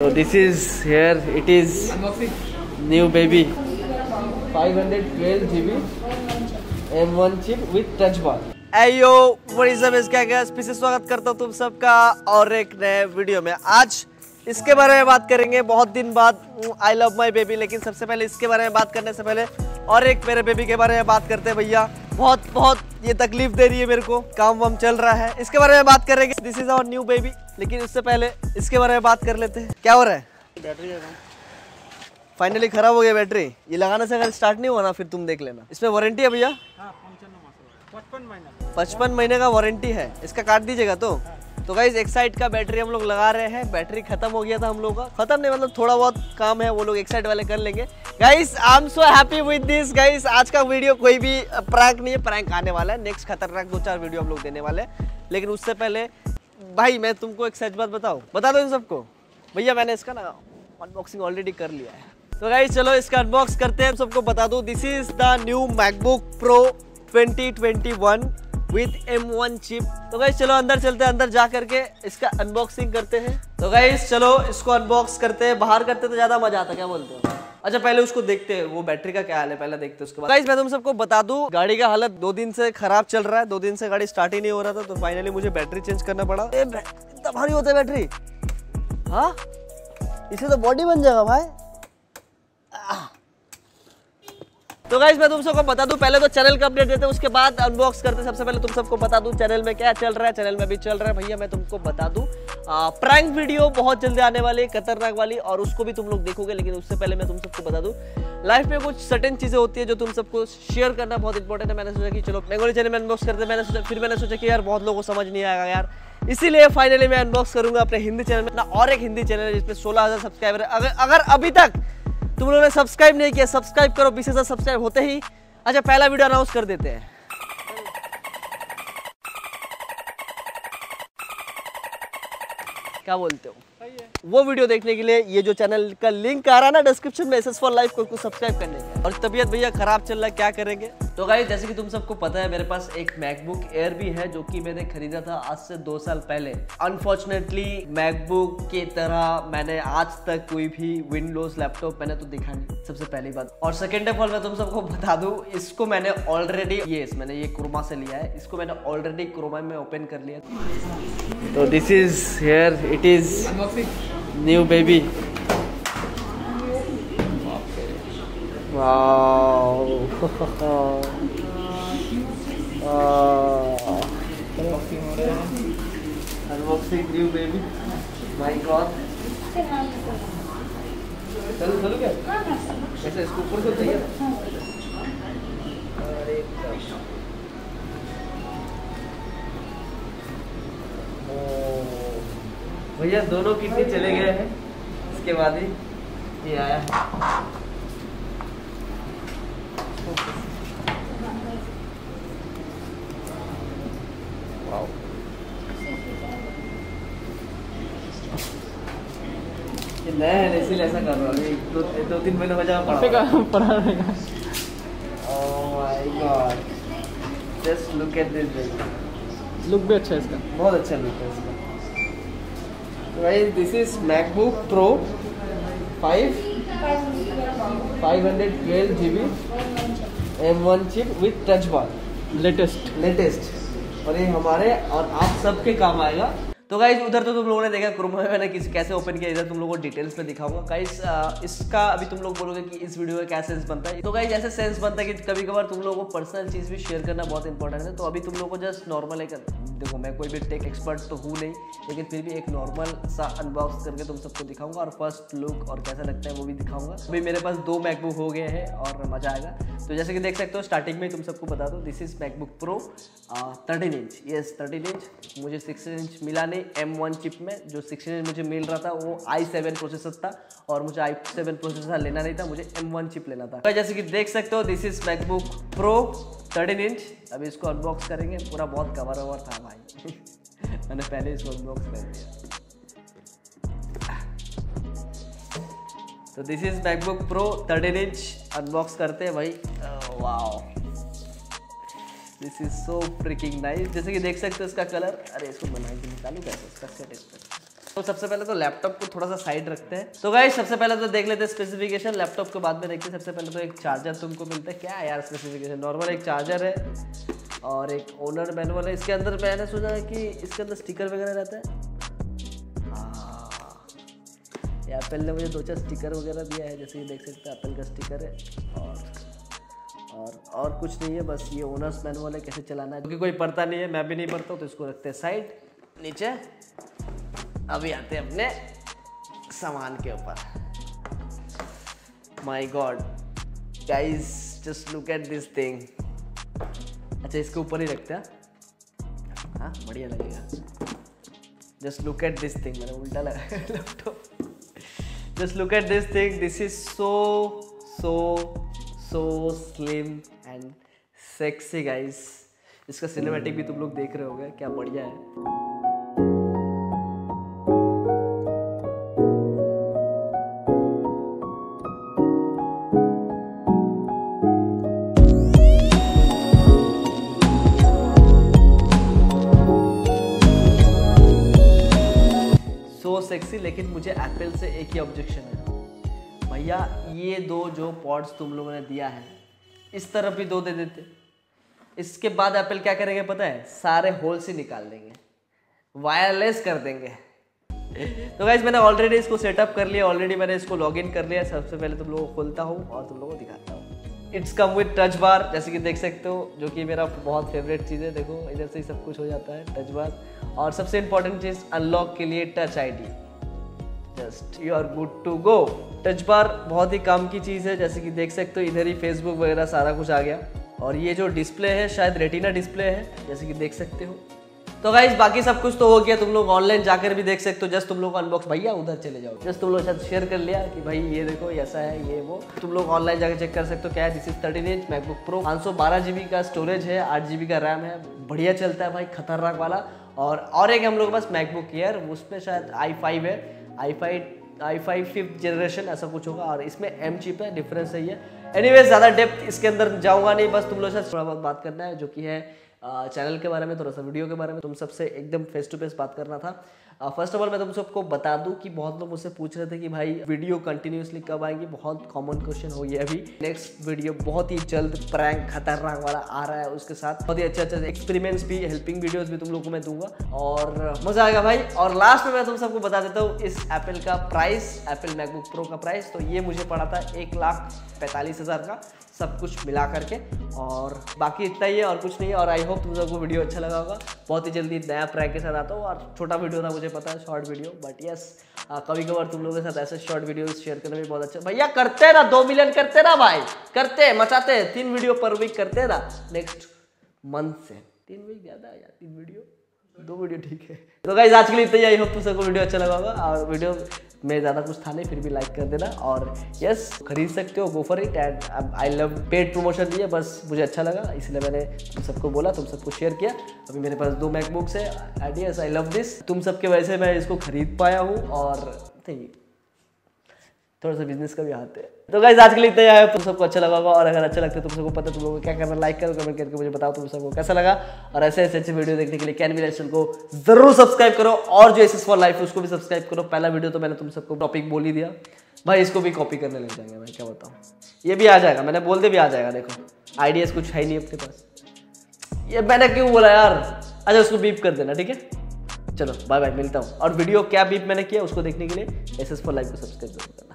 So this is here. It is new baby. 512 GB M1 chip with touch bar. Ayo, what एयो फिर से स्वागत करता हूँ तुम सबका और एक नए वीडियो में आज इसके बारे में बात करेंगे बहुत दिन बाद आई लव माई बेबी लेकिन सबसे पहले इसके बारे में बात करने से पहले और एक मेरे बेबी के बारे में बात करते हैं भैया बहुत बहुत ये तकलीफ़ दे रही है मेरे को काम वाम चल रहा है इसके बारे में बात करेंगे this is our new baby लेकिन उससे पहले इसके बारे में बात कर लेते हैं। क्या हो रहा है? बैटरी फाइनली खराब हो गया बैटरी। ये लगाने से अगर स्टार्ट नहीं हुआ ना फिर तुम देख लेना। इसमें वारंटी है भैया? पचपन महीने का। वारंटी है। इसका काट दीजिएगा तो। तो गाइज़ एक साइड का बैटरी हम लोग लगा रहे हैं। बैटरी खत्म हो गया था हम लोग का। खत्म नहीं मतलब थोड़ा बहुत काम है वो लोग एक साइड वाले कर लेंगे। Guys I am so happy with this guys आज का वीडियो कोई भी प्रैंक नहीं है। प्रैंक आने वाला है। नेक्स्ट खतरनाक दो चार वीडियो हम लोग देने वाले हैं। लेकिन उससे पहले भाई, मैं तुमको एक सच बात बताऊँ। बता दो इन सबको। भैया, मैंने इसका ना अनबॉक्सिंग ऑलरेडी कर लिया है। तो गाइज़ चलो इसका अनबॉक्स करते हैं। सबको बता दूँ this is the new MacBook Pro 2021 with M1 chip तो गाइस चलो अंदर चलते हैं, अंदर जा करके इसका अनबॉक्सिंग करते हैं। तो गाइस चलो इसको अनबॉक्स करते हैं। बाहर करते तो ज़्यादा मज़ा आता क्या बोलते हो? अच्छा पहले उसको देखते हैं, वो बैटरी का क्या हाल है, पहले देखते हैं उसके बाद। गाइस मैं तुम सबको बता दूँ, गाड़ी का हालत दो दिन से खराब चल रहा है, दो दिन से गाड़ी स्टार्ट ही नहीं हो रहा था तो फाइनली मुझे बैटरी चेंज करना पड़ा। इतना भारी होता है बैटरी हाँ? इसे तो बॉडी बन जाएगा भाई। तो गाइज़ मैं तुम सबको बता दूँ, पहले तो चैनल का अपडेट देते हैं, उसके बाद अनबॉक्स करते सबसे पहले तुम सबको बता दूँ चैनल में क्या चल रहा है चैनल में भी चल रहा है। भैया, मैं तुमको बता दूँ प्रैंक वीडियो बहुत जल्दी आने वाली है, खतरनाक वाली, और उसको भी तुम लोग देखोगे, लेकिन उससे पहले मैं तुम सबको बता दूँ लाइफ में कुछ सर्टेन चीज़ें होती है जो तुम सबको शेयर करना बहुत इंपॉर्टेंट है। मैंने सोचा कि चलो बेंगोली चैनल में अनबॉक्स करते मैंने सोचा, फिर मैंने सोचा कि यार, बहुत लोगों को समझ नहीं आएगा यार। इसीलिए फाइनली मैं अनबॉक्स करूँगा अपने हिंदी चैनल में, अपना और एक हिंदी चैनल है जिसमें सोलह हज़ार सब्सक्राइबर अगर अगर अभी तक तुम लोगों ने सब्सक्राइब नहीं किया सब्सक्राइब करो, बीस हज़ार सब्सक्राइब होते ही। अच्छा पहला वीडियो अनाउंस कर देते हैं। क्या बोलते हो? वो वीडियो देखने के लिए ये जो चैनल का लिंक आ रहा है ना डिस्क्रिप्शन में एस फॉर लाइफ को सब्सक्राइब करने के और तबीयत भैया खराब चल रहा है क्या करेंगे? तो गाइस जैसे कि तुम सबको पता है मेरे पास एक मैकबुक एयर भी है जो कि मैंने खरीदा था आज से दो साल पहले। अनफॉर्चुनेटली मैकबुक की तरह मैंने आज तक कोई भी विंडोज़ लैपटॉप मैंने तो दिखा नहीं सबसे पहली बात। और सेकेंड ऑफ़ ऑल मैं तुम सबको बता दूँ इसको मैंने ऑलरेडी ये मैंने ये क्रोमा से लिया है इसको मैंने ऑलरेडी क्रोमा में ओपन कर लिया। तो this is here it is New baby Wow. Unboxing new baby. My God. चलो चलो क्या ऐसे इसको ऊपर से चाहिए अरे भैया दोनों कितने चले गए हैं? इसके बाद ही ये आया नया है इसीलिए ऐसा कर रहा हूँ। दो, दो तीन महीने हो जाएगा पढ़ा पढ़ा रहेगा ओह my God just look at this look भी अच्छा है इसका। बहुत अच्छा लुक है इसका। तो this this is MacBook Pro 5 512 M M1 chip with touch bar. Latest latest और ये हमारे और आप सबके काम आएगा तो गाइज़ उधर तो तुम लोगों ने देखा क्रोमा में मैंने किसी कैसे ओपन किया, इधर तुम लोगों को डिटेल्स में दिखाऊँगा। गाइज़ इसका अभी तुम लोग बोलोगे कि इस वीडियो में क्या सेंस बनता है। तो गाइज़ ऐसे सेंस बनता है कि कभी कभार तुम लोगों को पर्सनल चीज़ भी शेयर करना बहुत इंपॉर्टेंट है। तो अभी तुम लोगों को जस्ट नॉर्मल एक देखो, मैं कोई भी टेक एक्सपर्ट तो हूँ नहीं, लेकिन फिर भी एक नॉर्मल सा अनबॉक्स करके तुम सबको दिखाऊँगा। और फ़र्स्ट लुक और कैसा लगता है वो भी दिखाऊँगा। अभी मेरे पास दो मैकबुक हो गए हैं और मज़ा आएगा। तो जैसे कि देख सकते हो स्टार्टिंग में तुम सबको बता दो this is MacBook Pro thirteen inch yes thirteen inch मुझे सिक्स इंच मिला नहीं एम वन चिप में, जो सिक्सटीन इंच मुझे मिल रहा था, वो आई सेवन प्रोसेसर था और मुझे आई सेवन प्रोसेसर लेना नहीं था, मुझे एम वन चिप लेना था। तो जैसे कि देख सकते हो this is MacBook Pro thirteen inch अभी इसको अनबॉक्स करेंगे, पूरा बहुत कवर ओवर था भाई। मैंने पहले इसको अनबॉक्स कर दिया। तो this is MacBook Pro thirteen inch unbox करते हैं भाई। Wow this is so freaking nice जैसे कि देख सकते हो इसका कलर अरे, इसको बनाए निकालू कैसे इसका सेट इसका तो सबसे पहले तो लैपटॉप को थोड़ा सा साइड रखते हैं। तो गाइस सबसे पहले तो देख लेते हैं स्पेसिफिकेशन लैपटॉप के बाद में देखते हैं सबसे पहले तो एक चार्जर तुमको मिलता है। क्या यार स्पेसिफिकेशन नॉर्मल एक चार्जर है और एक ओनर मैनुअल है। इसके अंदर मैंने सुना है कि इसके अंदर स्टिकर वगैरह रहता है। एप्पल ने मुझे दो चार स्टिकर वगैरह दिया है, जैसे ये देख सकते हैं एप्पल का स्टिकर है। और और और कुछ नहीं है, बस ये ओनर्स मैनुअल है, कैसे चलाना है। क्योंकि कोई पढ़ता नहीं है, मैं भी नहीं पढ़ता तो इसको रखते हैं साइड नीचे। अभी आते हैं अपने सामान के ऊपर। My God guys just look at this thing अच्छा इसके ऊपर ही रखते हैं। हाँ बढ़िया लगेगा। Just look at this thing मैंने उल्टा लगा laptop just look at this thing. This is so, so, so slim and sexy guys. इसका सिनेमैटिक भी तुम लोग देख रहे होगे क्या बढ़िया है सेक्सी लेकिन मुझे एप्पल से एक ही ऑब्जेक्शन है। भैया, ये दो जो पॉड्स तुम लोगों ने दिया है, इस तरफ़ भी दो दे देते। इसके बाद एप्पल क्या करेंगे पता है? सारे होल से निकाल देंगे। वायरलेस कर देंगे। तो गाइज़ मैंने ऑलरेडी इसको सेटअप कर लिया ऑलरेडी मैंने इसको लॉगिन कर लिया। सबसे पहले तुम लोगों को खोलता हूँ और तुम लोगों को दिखाता हूँ। It's come with touch bar जैसे कि देख सकते हो, जो कि मेरा बहुत फेवरेट चीज़ है। देखो, इधर से ही सब कुछ हो जाता है टच बार और सबसे इंपॉर्टेंट चीज़ अनलॉक के लिए touch ID just you are good to go touch bar बहुत ही काम की चीज़ है, जैसे कि देख सकते हो, इधर ही फेसबुक वगैरह सारा कुछ आ गया। और ये जो डिस्प्ले है, शायद रेटिना डिस्प्ले है, जैसे कि देख सकते हो। तो गाइज़ बाकी सब कुछ तो हो गया, तुम लोग ऑनलाइन जाकर भी देख सकते हो। जस्ट तुम लोग अनबॉक्स भैया, उधर चले जाओ। जस्ट तुम लोग शायद शेयर कर लिया कि भाई, ये देखो ऐसा है, ये वो। तुम लोग ऑनलाइन जाकर चेक कर सकते हो, क्या है this is thirteen inch MacBook Pro पाँच सौ बारह जीबी का स्टोरेज है, आठ जीबी का रैम है। बढ़िया चलता है भाई, खतरनाक वाला। और और एक हम लोग के पास मैकबुक एयर उसमें शायद आई फाइव है। I five I five fifth generation ऐसा कुछ होगा। और इसमें एम चिप है डिफरेंस है ये। एनीवेज ज़्यादा डेप्थ इसके अंदर जाऊँगा नहीं, बस तुम लोग से थोड़ा बहुत बात करना है, जो कि है चैनल के बारे में, थोड़ा सा वीडियो के बारे में तुम सबसे एकदम फेस टू फेस बात करना था। फ़र्स्ट ऑफ़ ऑल मैं तुम सबको बता दूँ कि बहुत लोग मुझसे पूछ रहे थे कि भाई वीडियो कंटिन्यूसली कब आएँगी? बहुत कॉमन क्वेश्चन हो गया अभी। नेक्स्ट वीडियो बहुत ही जल्द प्रैंक खतरनाक वाला आ रहा है उसके साथ। बहुत ही अच्छा अच्छा एक्सपेरिमेंट्स भी हेल्पिंग वीडियोस भी तुम लोग को मैं दूँगा। और मज़ा आएगा भाई। और लास्ट में मैं तुम सबको बता देता हूँ, इस एप्पल का प्राइस एप्पल मैकबुक प्रो का प्राइस तो ये मुझे पड़ा था एक लाख पैंतालीस हज़ार का। सब कुछ मिला करके। और बाकी इतना ही है, और कुछ नहीं है। और आई होप तुम सबको वीडियो अच्छा लगा होगा। बहुत ही जल्दी नया प्रैंक के साथ आता हूँ। और छोटा वीडियो था, मुझे पता है शॉर्ट वीडियो बट यस कभी कभार तुम लोगों के साथ ऐसे शॉर्ट वीडियो शेयर करना भी बहुत अच्छा भैया, करते ना, दो मिलियन करते ना भाई। करते मचाते तीन वीडियो पर वीक करते ना। नेक्स्ट मंथ से। तीन वीक ज़्यादा या तीन वीडियो दो वीडियो ठीक है। तो गाइज़ आज के लिए इतना ही। आई होप तुम सबको वीडियो अच्छा लगा होगा। और वीडियो में ज़्यादा कुछ था नहीं, फिर भी लाइक कर देना। और यस खरीद सकते हो go for it and I love paid promotion दिए बस मुझे अच्छा लगा। इसलिए मैंने तुम सबको बोला, तुम सबको शेयर किया। अभी मेरे पास दो मैकबुक्स है and yes I love this तुम सबके वजह से मैं इसको खरीद पाया हूँ। और थैंक थोड़ा सा बिज़नेस का भी हाथ है। तो गाइज़ आज के लिए इतना तुम सबको अच्छा लगा होगा और अगर अच्छा लगता है, तुम सबको पता तुम लोगों को क्या करना लाइक करो कमेंट करके मुझे बताओ, तुम सबको कैसा लगा। और ऐसे ऐसे अच्छे वीडियो देखने के लिए कैन भी को ज़रूर सब्सक्राइब करो। और जो एस फॉर लाइफ उसको भी सब्सक्राइब करो। पहला वीडियो तो मैंने तुम सबको टॉपिक बोल ही दिया। भाई, इसको भी कॉपी करने लग जाएँगे, मैं क्या बताऊँ। ये भी आ जाएगा, मैंने बोल दे भी आ जाएगा, देखो। आइडियाज़ कुछ है नहीं अपने पास। ये मैंने क्यों बोला यार? अच्छा उसको बीप कर देना, ठीक है? चलो बाय बाय मिलता हूँ। और वीडियो क्या बीप मैंने किया, उसको देखने के लिए एस एस फॉर लाइफ को सब्सक्राइब ज़रूर करना।